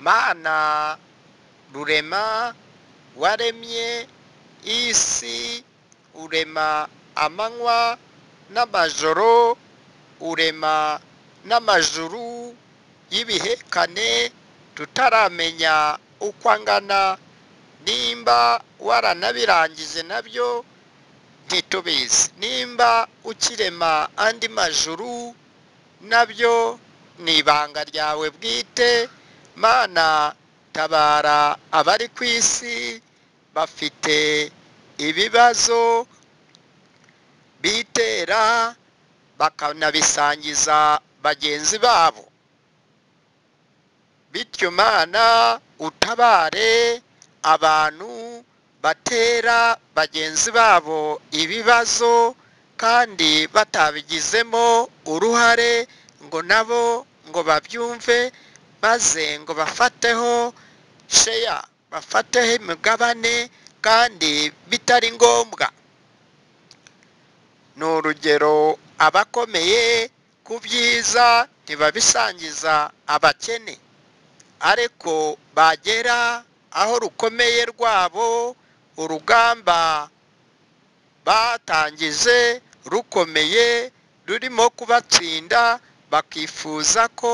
mana rurema waremye isi urema amanywa n'amajoro urema n'amajuru y'ibihekane tutaramenya uko angana nimba waranabirangije na byo ntitubizi. Nimba ukirema andi majuru na byo ni ibanga ryawe bwite mana tabara abari ku isi bafite ibibazo bitera bakanabisangiza bagenzi babo. Bityo mana utabare abantu batera bagenzi babo ibibazo kandi batabigizemo uruhare ngo nabo ngo babyumve maze ngo bafateho sheya bafateho imigabane kandi bitari ngombwa. Ni urugero abakomeye ku byiza ntibabisangiza abakene ariko bagera aho rukomeye rwabo urugamba batangije rukomeye rurimo kubatsinda bakifuza ko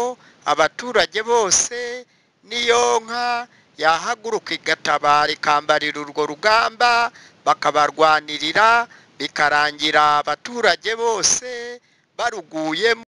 abaturage bose n'iyo nka yahaguruka igatabara ikambarira urwo rugamba bakabarwanirira bikarangira abaturage bose baruguyemo.